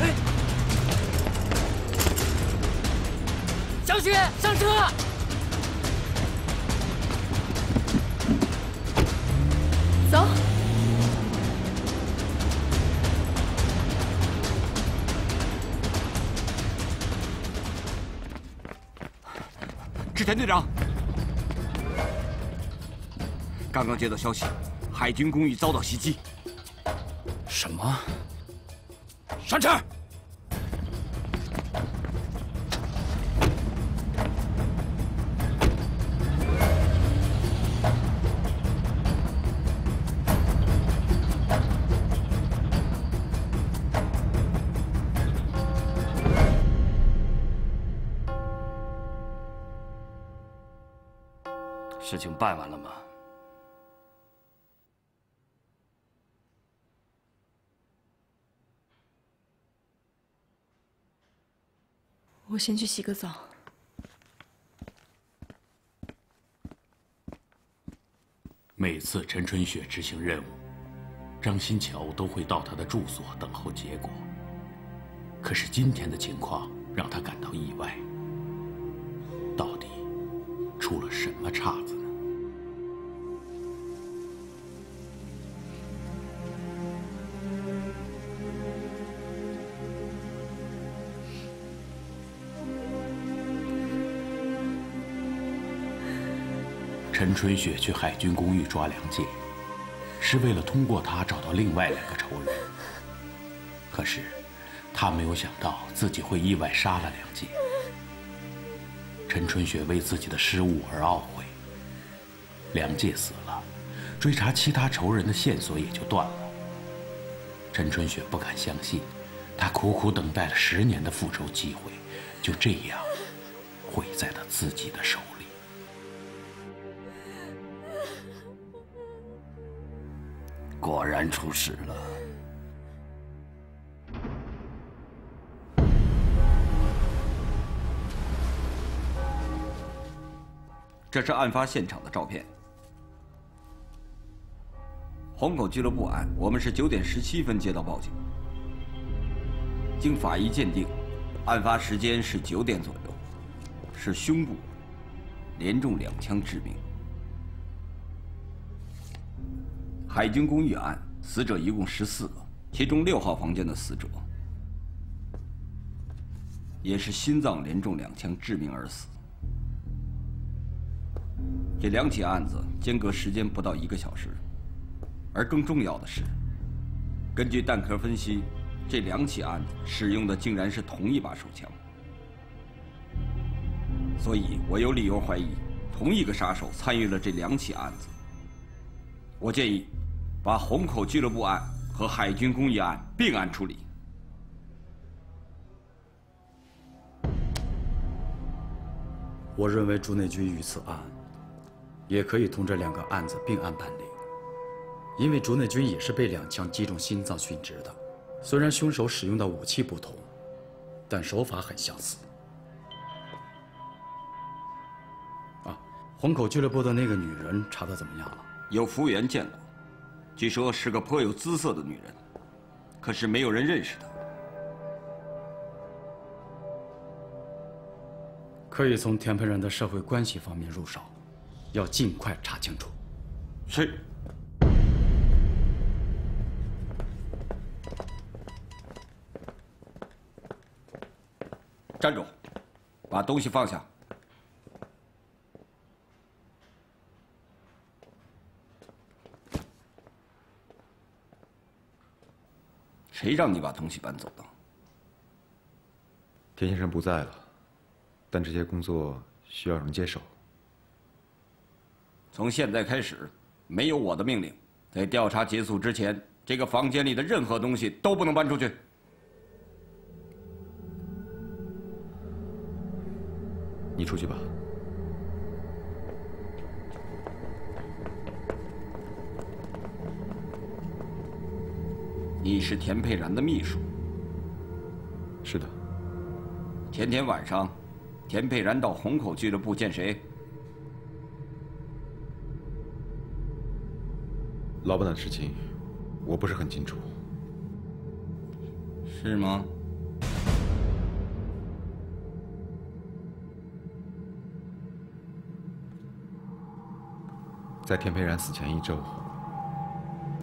哎小雪上车！走。志田队长。刚刚接到消息海军公寓遭到袭击。什么？上车！事情办完了吗？先去洗个澡。每次陈春雪执行任务，张新桥都会到他的住所等候结果。可是今天的情况让他感到意外，到底出了什么岔子？陈春雪去海军公寓抓梁介，是为了通过他找到另外两个仇人。可是，他没有想到自己会意外杀了梁介。陈春雪为自己的失误而懊悔。梁介死了，追查其他仇人的线索也就断了。陈春雪不敢相信，他苦苦等待了十年的复仇机会，就这样毁在了自己的手果然出事了。这是案发现场的照片。虹口俱乐部案，我们是九点十七分接到报警。经法医鉴定，案发时间是九点左右，是胸部连中两枪致命。海军公寓案，死者一共十四个，其中六号房间的死者也是心脏连中两枪致命而死。这两起案子间隔时间不到一个小时，而更重要的是，根据弹壳分析，这两起案子使用的竟然是同一把手枪，所以我有理由怀疑，同一个杀手参与了这两起案子。我建议，把虹口俱乐部案和海军公寓案并案处理。我认为竹内君遇刺案。也可以同这两个案子并案办理，因为竹内君也是被两枪击中心脏殉职的。虽然凶手使用的武器不同，但手法很相似。啊，虹口俱乐部的那个女人查的怎么样了？有服务员见过，据说是个颇有姿色的女人，可是没有人认识她。可以从田培然的社会关系方面入手。要尽快查清楚。是。站住！把东西放下。谁让你把东西搬走的？田先生不在了，但这些工作需要人接手。从现在开始，没有我的命令，在调查结束之前，这个房间里的任何东西都不能搬出去。你出去吧。你是田佩然的秘书。是的。前天晚上田佩然到虹口俱乐部见谁。老板的事情我不是很清楚。是吗？在田佩然死前一周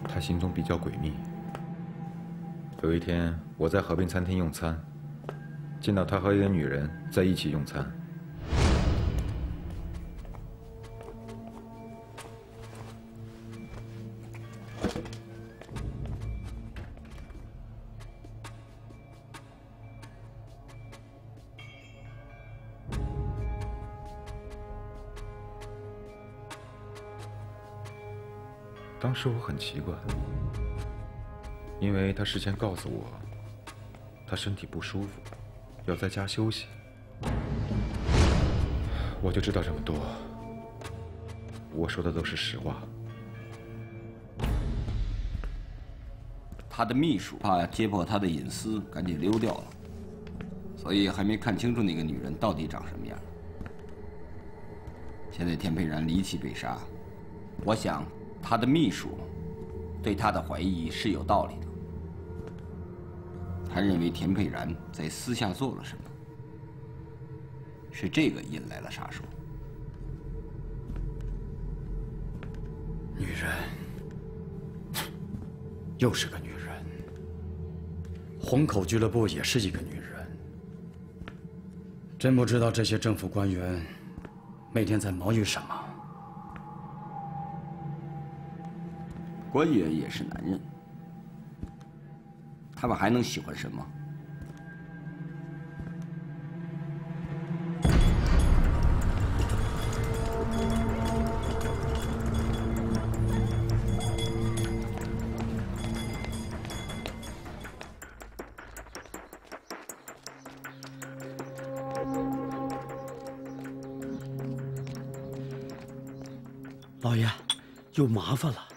他行踪比较诡秘。有一天，我在和平餐厅用餐，见到他和一个女人在一起用餐。当时我很奇怪，因为他事先告诉我，他身体不舒服，要在家休息，我就知道这么多。我说的都是实话。他的秘书怕揭破他的隐私，赶紧溜掉了，所以还没看清楚那个女人到底长什么样。现在田佩然离奇被杀，我想。他的秘书对他的怀疑是有道理的。他认为田佩然在私下做了什么，是这个引来了杀手。女人，又是个女人。虹口俱乐部也是一个女人。真不知道这些政府官员每天在忙于什么。官员也是男人，他们还能喜欢什么？老爷，有麻烦了。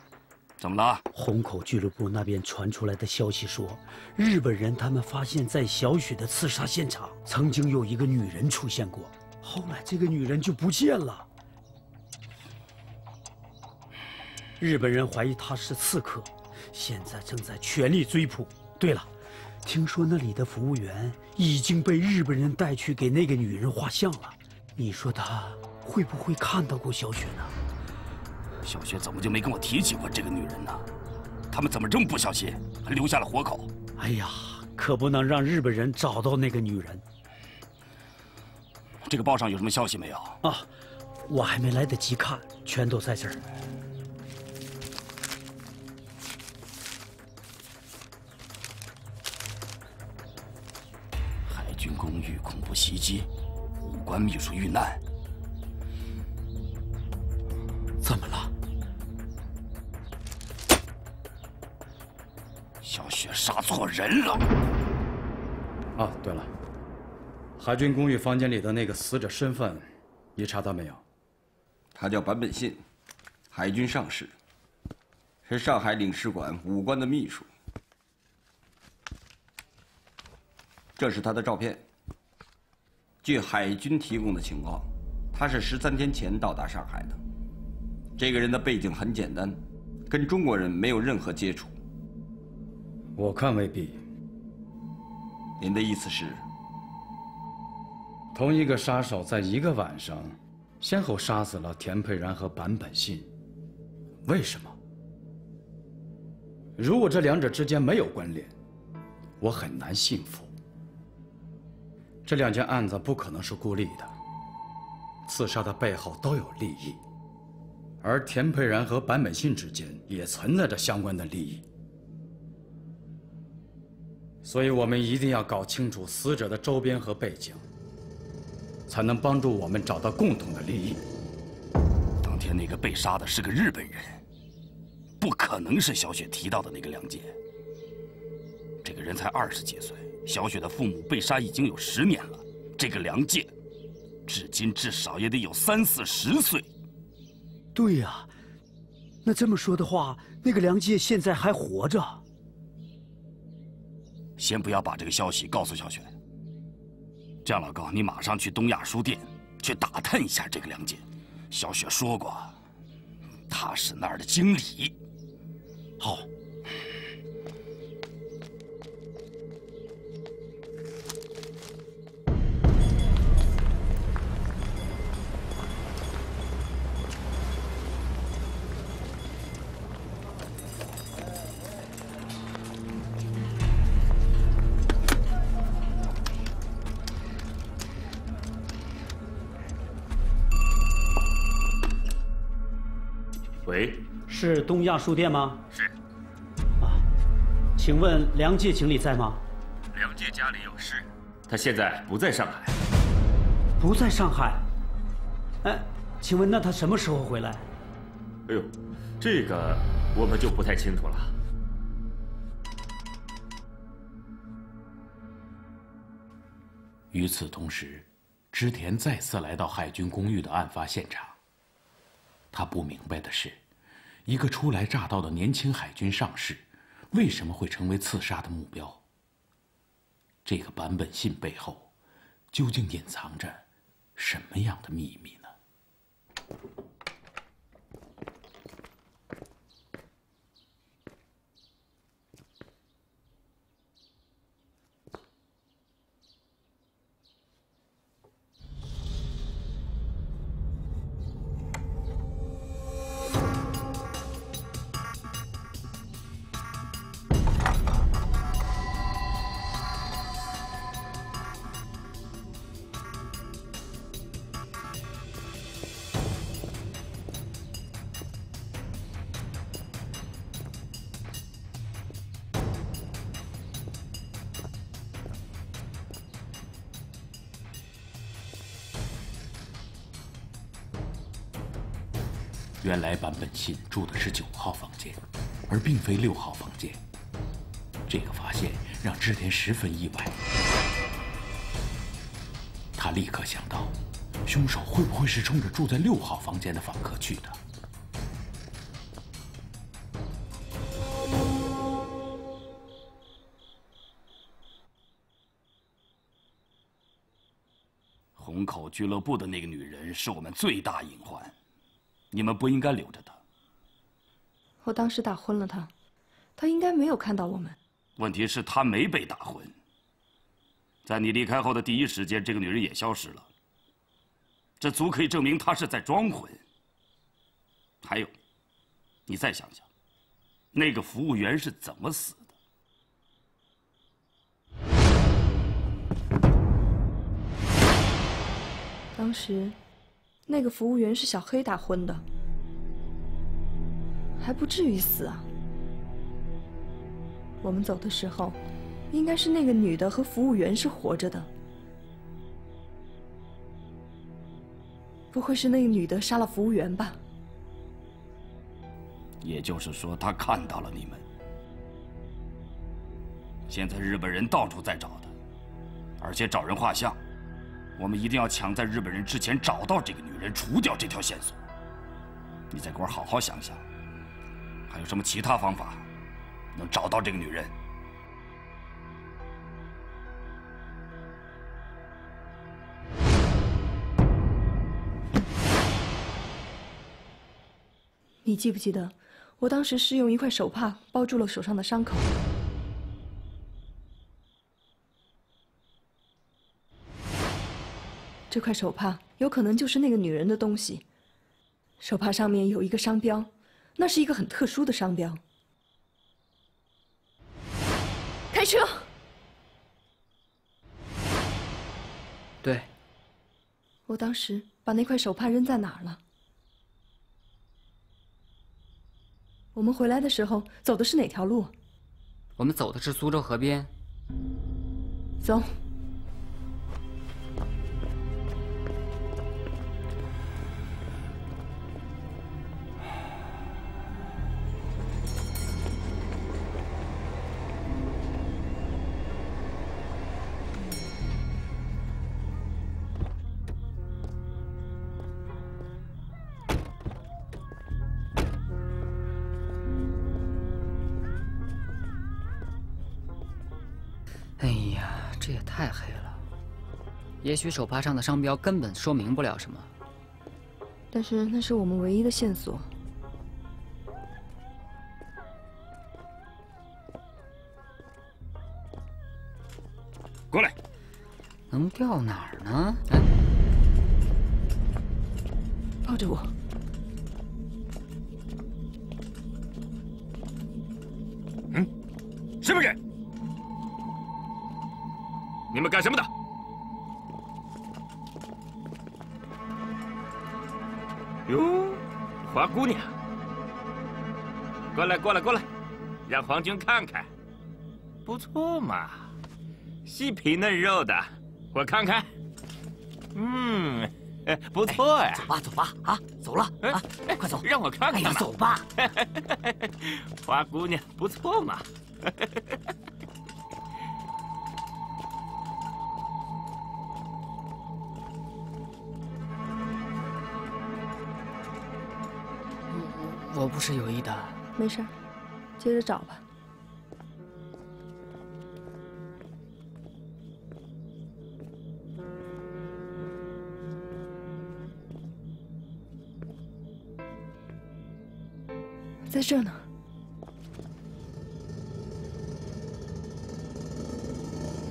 怎么了？虹口俱乐部那边传出来的消息说，日本人他们发现，在小雪的刺杀现场曾经有一个女人出现过，后来这个女人就不见了。日本人怀疑她是刺客，现在正在全力追捕。对了，听说那里的服务员已经被日本人带去给那个女人画像了，你说他会不会看到过小雪呢？小雪怎么就没跟我提起过这个女人呢？他们怎么这么不小心，还留下了活口？哎呀，可不能让日本人找到那个女人。这个报上有什么消息没有？啊，我还没来得及看，全都在这儿。海军公寓恐怖袭击，武官秘书遇难。杀错人了。啊，对了，海军公寓房间里的那个死者身份，你查到没有？他叫坂本信，海军上士，是上海领事馆武官的秘书。这是他的照片。据海军提供的情况，他是十三天前到达上海的。这个人的背景很简单，跟中国人没有任何接触。我看未必。您的意思是，同一个杀手在一个晚上，先后杀死了田佩然和坂本信，为什么？如果这两者之间没有关联，我很难信服。这两件案子不可能是孤立的，刺杀的背后都有利益。而田佩然和坂本信之间也存在着相关的利益，所以我们一定要搞清楚死者的周边和背景，才能帮助我们找到共同的利益。当天那个被杀的是个日本人，不可能是小雪提到的那个梁介。这个人才二十几岁，小雪的父母被杀已经有十年了，这个梁介，至今至少也得有三四十岁。对呀，那这么说的话，那个梁介现在还活着。先不要把这个消息告诉小雪。这样，老高，你马上去东亚书店去打探一下这个梁介。小雪说过，他是那儿的经理。好。是东亚书店吗？是。啊，请问梁介经理在吗？梁介家里有事，他现在不在上海。不在上海。哎，请问那他什么时候回来？哎呦，这个我们就不太清楚了。与此同时，织田再次来到海军公寓的案发现场。他不明白的是，一个初来乍到的年轻海军上士，为什么会成为刺杀的目标？这个版本信背后，究竟隐藏着什么样的秘密原来坂本信住的是九号房间，而并非六号房间。这个发现让织田十分意外。他立刻想到，凶手会不会是冲着住在六号房间的访客去的？虹口俱乐部的那个女人是我们最大隐患。你们不应该留着他。我当时打昏了他，他应该没有看到我们。问题是，他没被打昏。在你离开后的第一时间，这个女人也消失了。这足可以证明她是在装昏。还有，你再想想，那个服务员是怎么死的？当时。那个服务员是小黑打昏的，还不至于死啊。我们走的时候，应该是那个女的和服务员是活着的，不会是那个女的杀了服务员吧？也就是说，他看到了你们。现在日本人到处在找他，而且找人画像。我们一定要抢在日本人之前找到这个女人，除掉这条线索。你再给我好好想想，还有什么其他方法能找到这个女人？你记不记得，我当时是用一块手帕包住了手上的伤口？这块手帕有可能就是那个女人的东西。手帕上面有一个商标，那是一个很特殊的商标。开车。对。我当时把那块手帕扔在哪儿了？我们回来的时候走的是哪条路？我们走的是苏州河边。走。也许手帕上的商标根本说明不了什么。但是那是我们唯一的线索。过来，能掉哪儿呢？抱着我。嗯，什么人？你们干什么的？花姑娘，过来，过来，过来，让皇军看看，不错嘛，细皮嫩肉的，我看看，嗯，不错呀。走吧，走吧，啊，走了啊，快走，让我看看。哎呀，走吧。花姑娘不错嘛。不是有意的，没事，接着找吧。在这呢，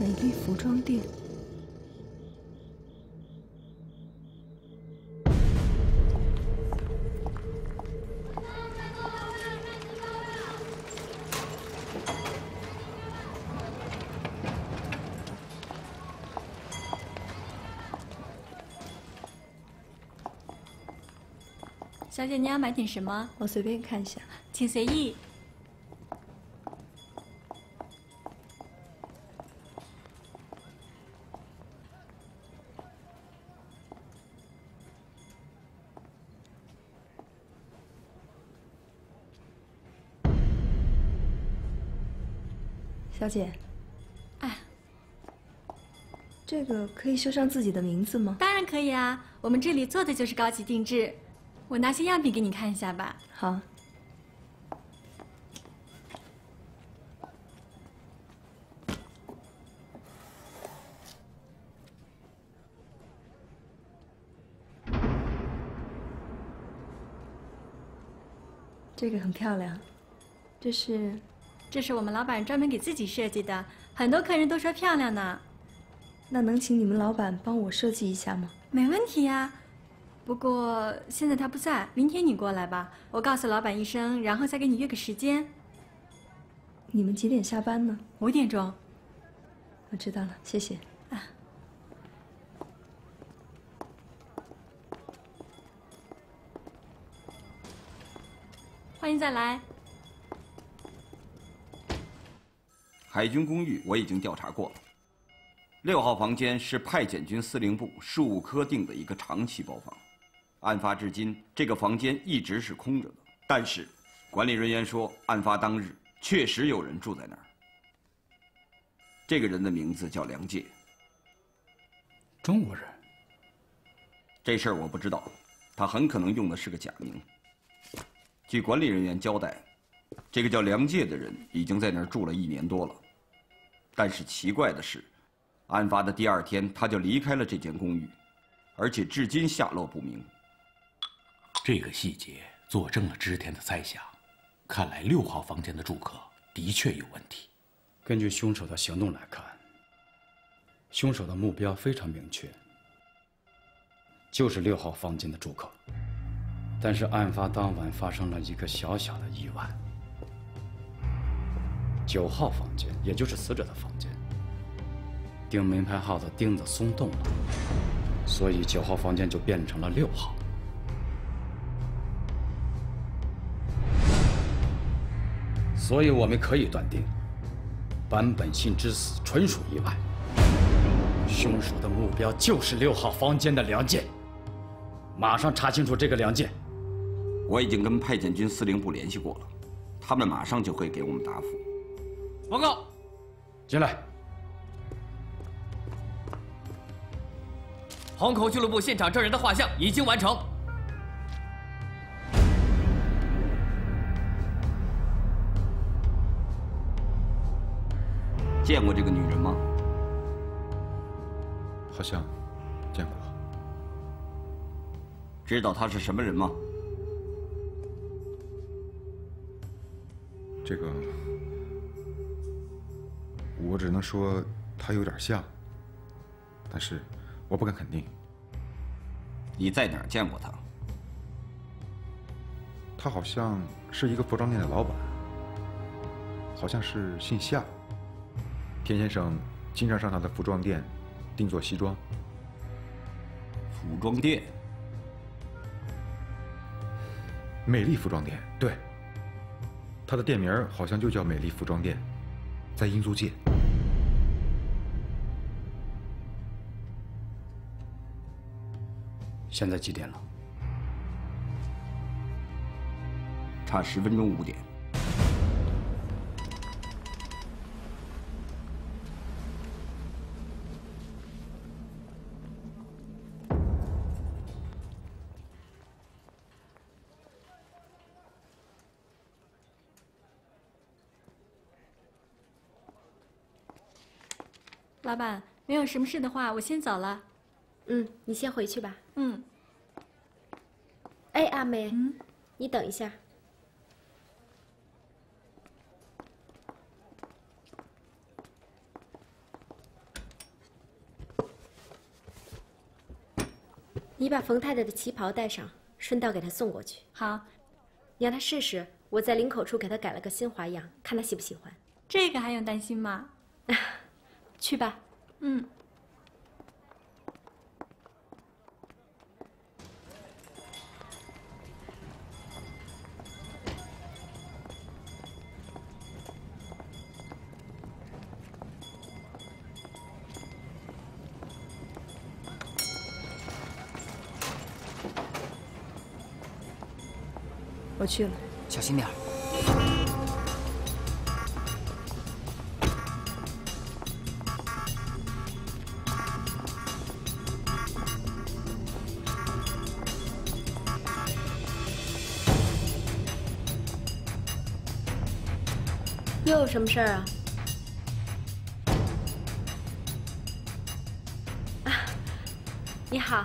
美丽服装店。小姐，你要买点什么？我随便看一下，请随意。小姐，哎，这个可以绣上自己的名字吗？当然可以啊，我们这里做的就是高级定制。我拿些样品给你看一下吧。好。这个很漂亮，这是，这是我们老板专门给自己设计的，很多客人都说漂亮呢。那能请你们老板帮我设计一下吗？没问题呀。不过现在他不在，明天你过来吧，我告诉老板一声，然后再给你约个时间。你们几点下班呢？五点钟。我知道了，谢谢。啊，欢迎再来。海军公寓我已经调查过了，六号房间是派遣军司令部事务科定的一个长期包房。案发至今，这个房间一直是空着的。但是，管理人员说，案发当日确实有人住在那儿。这个人的名字叫梁介，中国人。这事儿我不知道，他很可能用的是个假名。据管理人员交代，这个叫梁介的人已经在那儿住了一年多了。但是奇怪的是，案发的第二天他就离开了这间公寓，而且至今下落不明。这个细节佐证了织田的猜想，看来六号房间的住客的确有问题。根据凶手的行动来看，凶手的目标非常明确，就是六号房间的住客。但是案发当晚发生了一个小小的意外，九号房间，也就是死者的房间，钉门牌号的钉子松动了，所以九号房间就变成了六号。所以我们可以断定，坂本信之死纯属意外。凶手的目标就是六号房间的梁健。马上查清楚这个梁健。我已经跟派遣军司令部联系过了，他们马上就会给我们答复。报告，进来。虹口俱乐部现场证人的画像已经完成。见过这个女人吗？好像见过。知道她是什么人吗？这个，我只能说她有点像，但是我不敢肯定。你在哪儿见过她？她好像是一个服装店的老板，好像是姓夏。田先生经常上他的服装店定做西装。服装店，美丽服装店，对。他的店名好像就叫美丽服装店，在英租界。现在几点了？差十分钟五点。有什么事的话，我先走了。嗯，你先回去吧。嗯。哎，阿梅，嗯你等一下。你把冯太太的旗袍带上，顺道给她送过去。好，你让她试试。我在领口处给她改了个新花样，看她喜不喜欢。这个还用担心吗？去吧。嗯。我去了，小心点儿。什么事儿啊？啊，你好。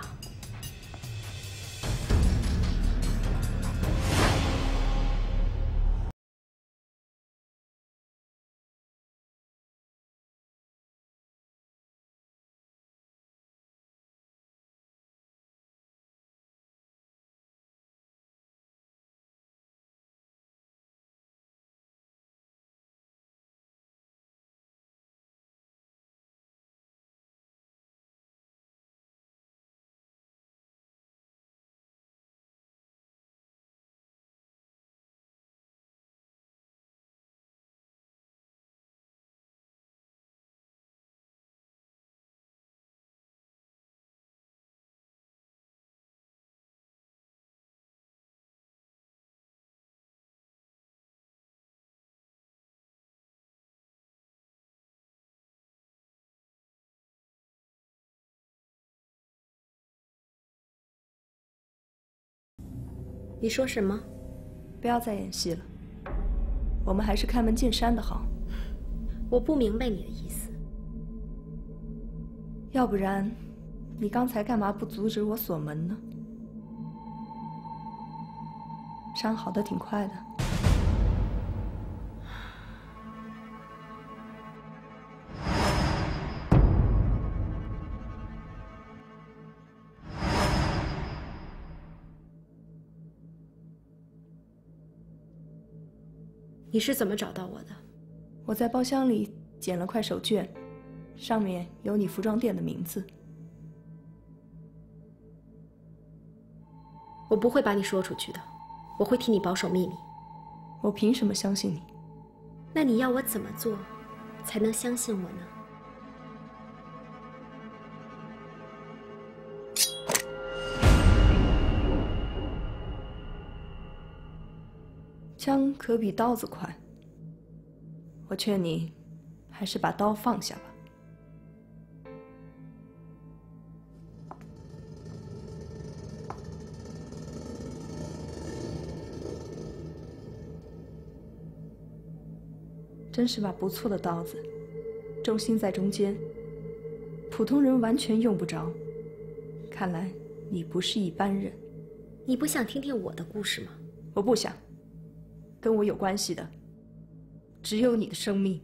你说什么？不要再演戏了，我们还是开门见山的好。我不明白你的意思。要不然，你刚才干嘛不阻止我锁门呢？伤好的挺快的。你是怎么找到我的？我在包厢里捡了块手绢，上面有你服装店的名字。我不会把你说出去的，我会替你保守秘密。我凭什么相信你？那你要我怎么做，才能相信我呢？枪可比刀子快，我劝你还是把刀放下吧。真是把不错的刀子，重心在中间，普通人完全用不着。看来你不是一般人。你不想听听我的故事吗？我不想。跟我有关系的，只有你的生命。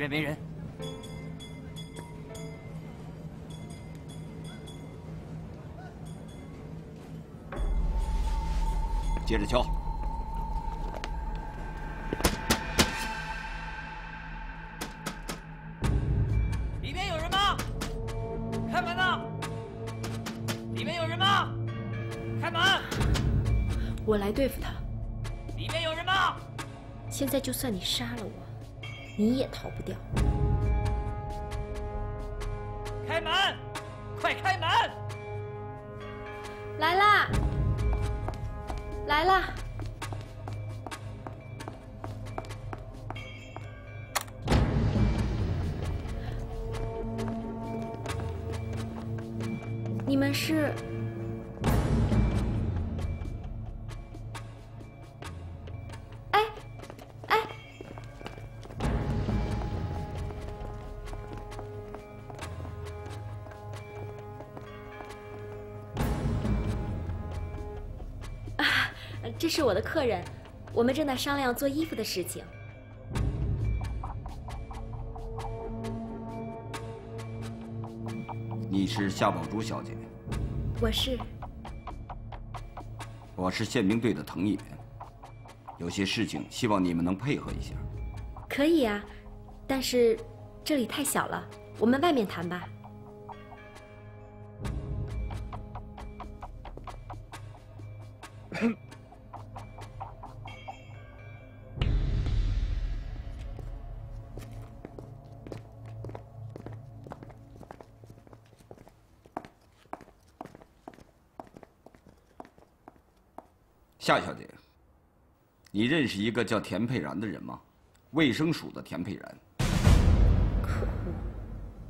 边没人。接着敲。里面有人吗？开门呐！里面有人吗？开门！我来对付他。里面有人吗？现在就算你杀了我，你也逃不掉。这是我的客人，我们正在商量做衣服的事情。你是夏宝珠小姐，我是。我是宪兵队的藤野。有些事情希望你们能配合一下。可以啊，但是这里太小了，我们外面谈吧。夏小姐，你认识一个叫田佩然的人吗？卫生署的田佩然。可恶，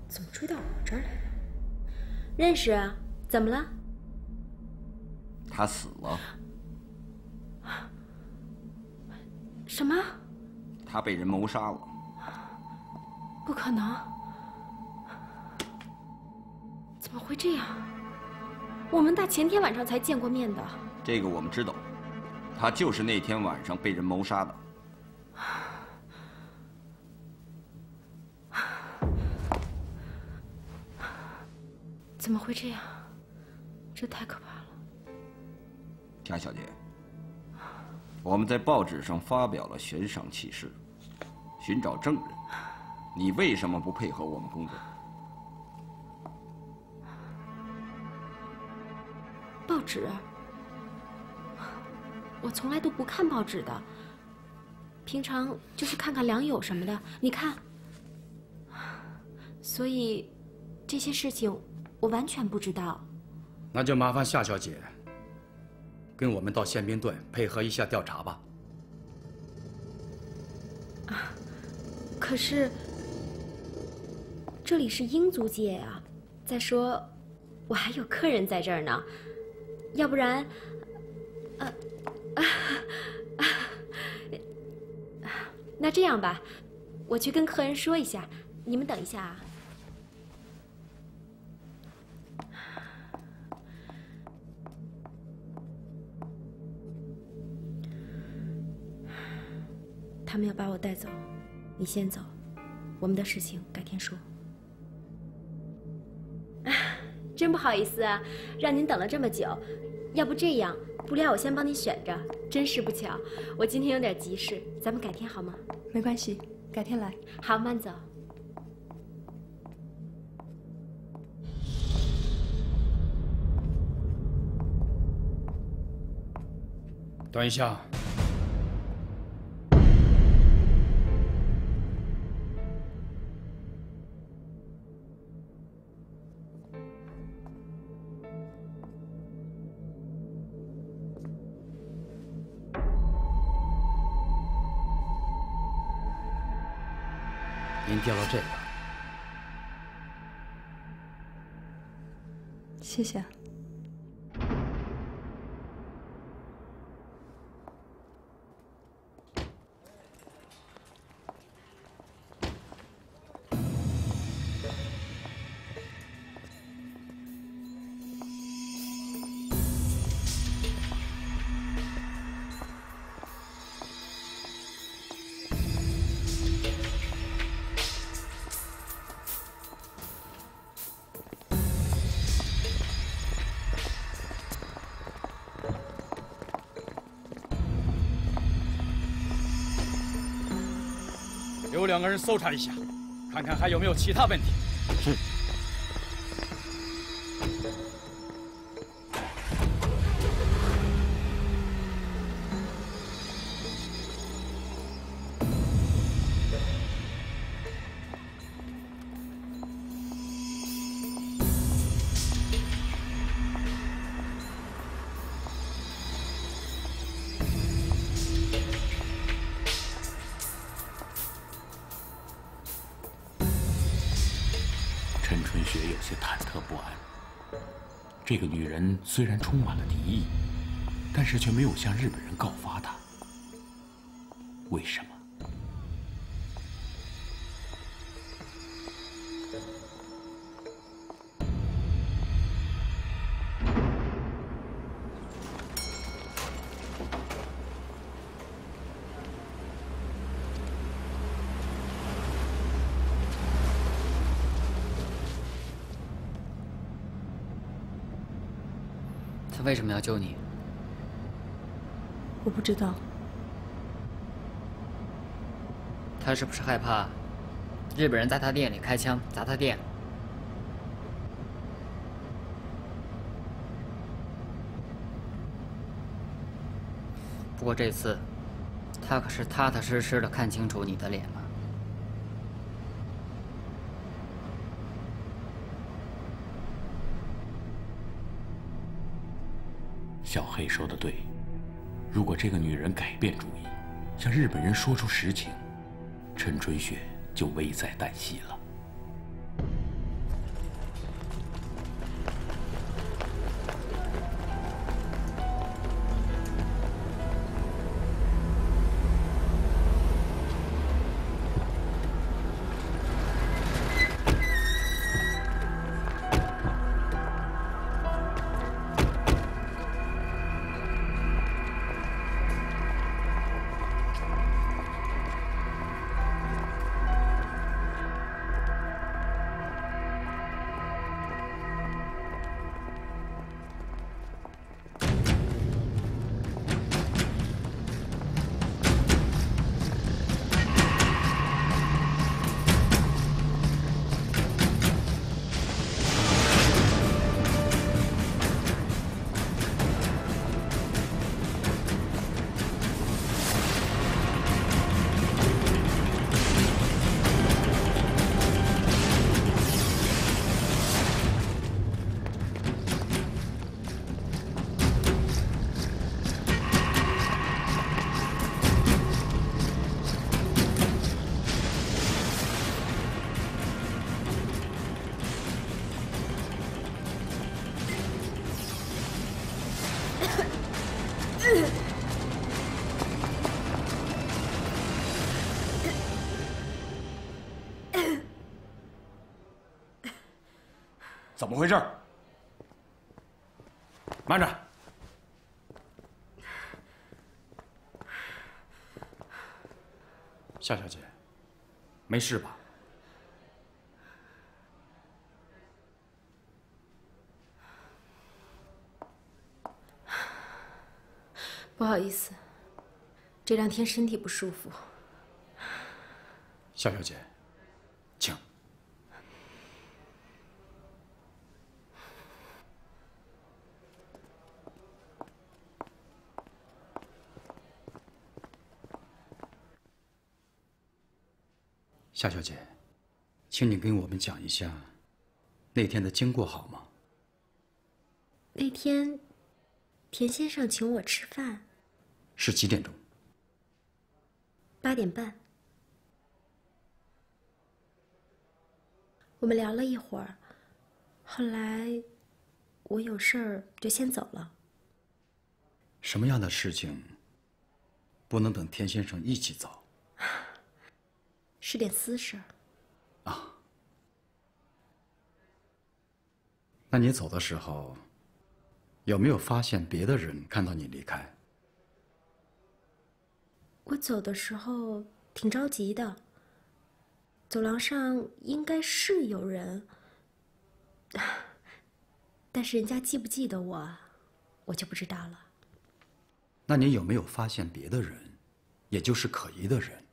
怎么追到我这儿来了？认识啊，怎么了？他死了。什么？他被人谋杀了。不可能！怎么会这样？我们大前天晚上才见过面的。这个我们知道。他就是那天晚上被人谋杀的。怎么会这样？这太可怕了。贾小姐，我们在报纸上发表了悬赏启事，寻找证人。你为什么不配合我们工作？报纸？我从来都不看报纸的，平常就是看看良友什么的。你看，所以这些事情我完全不知道。那就麻烦夏小姐跟我们到宪兵队配合一下调查吧。啊，可是这里是英租界啊，再说我还有客人在这儿呢，要不然，呃。那这样吧，我去跟客人说一下，你们等一下啊。他们要把我带走，你先走，我们的事情改天说。真不好意思啊，让您等了这么久，要不这样。布料我先帮你选着，真是不巧，我今天有点急事，咱们改天好吗？没关系，改天来。好，慢走。等一下。您调到这个，谢谢。有两个人搜查一下，看看还有没有其他问题。虽然充满了敌意，但是却没有向日本人告他为什么要救你？我不知道。他是不是害怕日本人在他店里开枪砸他店？不过这次，他可是踏踏实实的看清楚你的脸了。小黑说的对，如果这个女人改变主意，向日本人说出实情，陈春雪就危在旦夕了。怎么回事？慢着！夏小姐，没事吧？不好意思，这两天身体不舒服。夏小姐，请。夏小姐，请你跟我们讲一下那天的经过好吗？那天，田先生请我吃饭，是几点钟？八点半。我们聊了一会儿，后来我有事儿就先走了。什么样的事情不能等田先生一起走？是点私事儿。啊，那你走的时候有没有发现别的人看到你离开？我走的时候挺着急的，走廊上应该是有人，但是人家记不记得我，我就不知道了。那你有没有发现别的人，也就是可疑的人？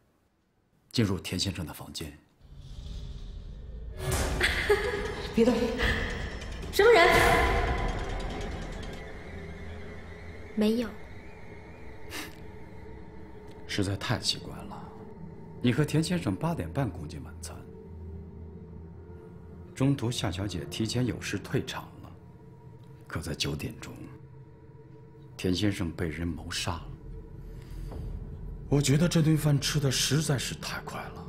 进入田先生的房间。别动！什么人？没有。实在太奇怪了，你和田先生八点半共进晚餐，中途夏小姐提前有事退场了，可在九点钟，田先生被人谋杀了。我觉得这顿饭吃的实在是太快了。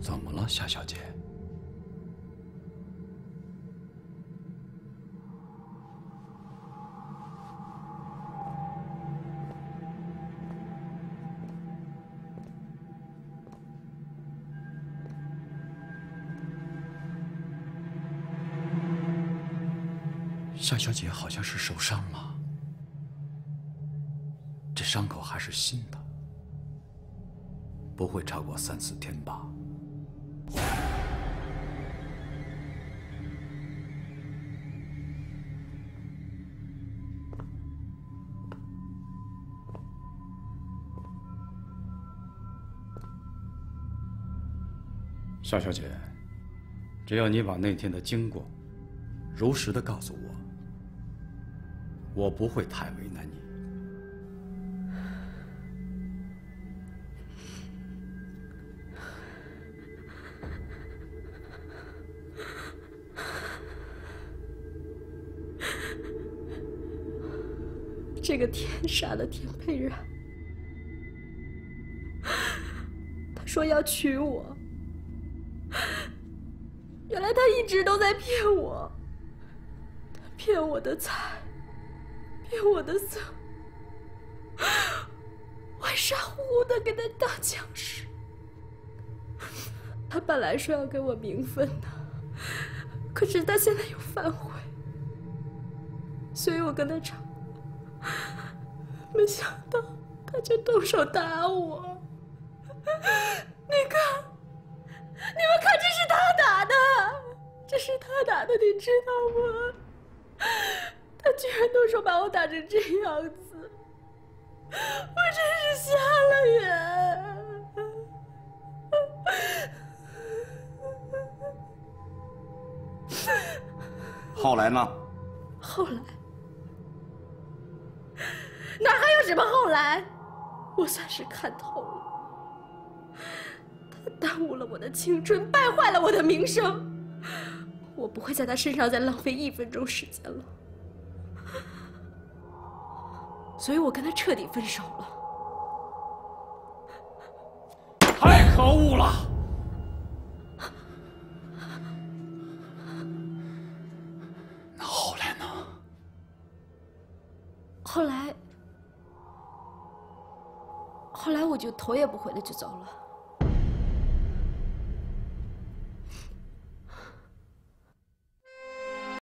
怎么了，夏小姐？夏小姐好像是受伤了，伤口还是新的，不会超过三四天吧。夏小姐，只要你把那天的经过如实的告诉我，我不会太为难你。个天杀的田佩然，他说要娶我，原来他一直都在骗我，他骗我的财，骗我的色，我还傻乎乎的给他当枪使。他本来说要给我名分的，可是他现在又反悔，所以我跟他吵。没想到他就动手打我！你看，你们看，这是他打的，这是他打的，你知道吗？他居然动手把我打成这样子，我真是瞎了眼！后来呢？后来。哪还有什么后来？我算是看透了，他耽误了我的青春，败坏了我的名声。我不会在他身上再浪费一分钟时间了，所以我跟他彻底分手了。太可恶了！后来。后来我就头也不回的就走了。